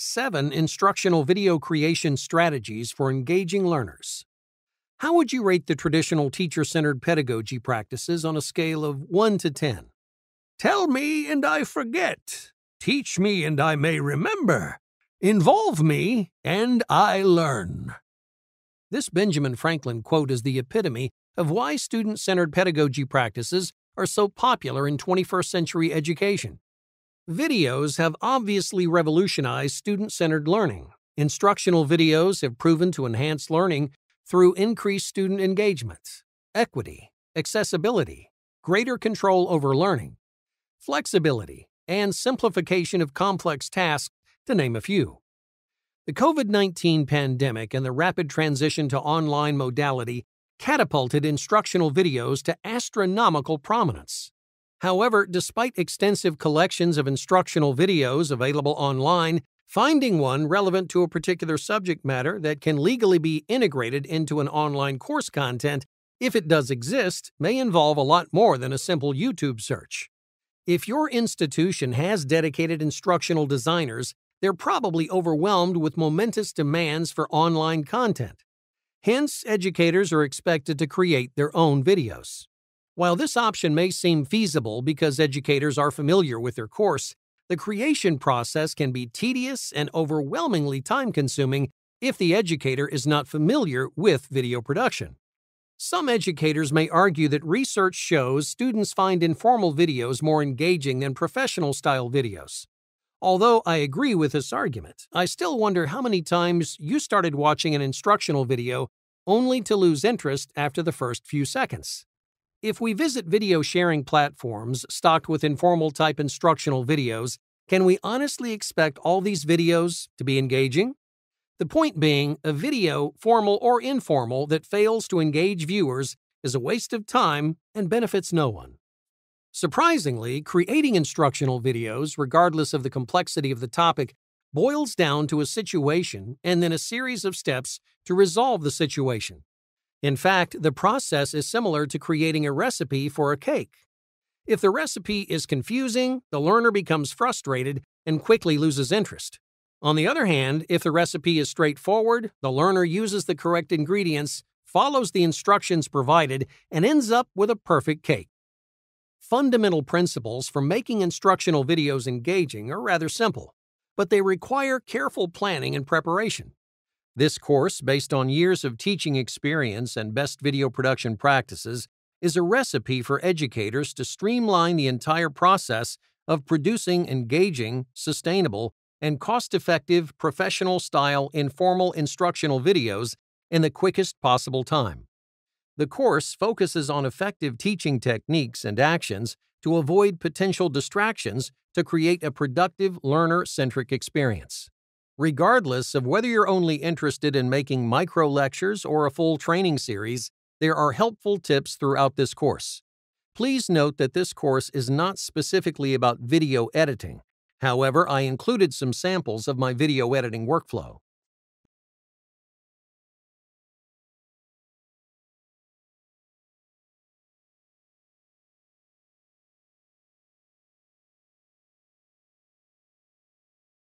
7 Instructional Video Creation Strategies for Engaging Learners. How would you rate the traditional teacher centered pedagogy practices on a scale of 1 to 10? Tell me and I forget. Teach me and I may remember. Involve me and I learn. This Benjamin Franklin quote is the epitome of why student centered pedagogy practices are so popular in 21st century education. Videos have obviously revolutionized student centered learning. Instructional videos have proven to enhance learning through increased student engagement, equity, accessibility, greater control over learning, flexibility, and simplification of complex tasks, to name a few. The COVID 19 pandemic and the rapid transition to online modality catapulted instructional videos to astronomical prominence. However, despite extensive collections of instructional videos available online, finding one relevant to a particular subject matter that can legally be integrated into an online course content, if it does exist, may involve a lot more than a simple YouTube search. If your institution has dedicated instructional designers, they're probably overwhelmed with momentous demands for online content. Hence, educators are expected to create their own videos. While this option may seem feasible because educators are familiar with their course, the creation process can be tedious and overwhelmingly time consuming if the educator is not familiar with video production. Some educators may argue that research shows students find informal videos more engaging than professional style videos. Although I agree with this argument, I still wonder how many times you started watching an instructional video only to lose interest after the first few seconds. If we visit video sharing platforms stocked with informal type instructional videos, can we honestly expect all these videos to be engaging? The point being, a video, formal or informal, that fails to engage viewers is a waste of time and benefits no one. Surprisingly, creating instructional videos, regardless of the complexity of the topic, boils down to a situation and then a series of steps to resolve the situation. In fact, the process is similar to creating a recipe for a cake. If the recipe is confusing, the learner becomes frustrated and quickly loses interest. On the other hand, if the recipe is straightforward, the learner uses the correct ingredients, follows the instructions provided, and ends up with a perfect cake. Fundamental principles for making instructional videos engaging are rather simple, but they require careful planning and preparation. This course, based on years of teaching experience and best video production practices, is a recipe for educators to streamline the entire process of producing engaging, sustainable, and cost effective professional style informal instructional videos in the quickest possible time. The course focuses on effective teaching techniques and actions to avoid potential distractions to create a productive learner centric experience. Regardless of whether you're only interested in making micro lectures or a full training series, there are helpful tips throughout this course. Please note that this course is not specifically about video editing. However, I included some samples of my video editing workflow.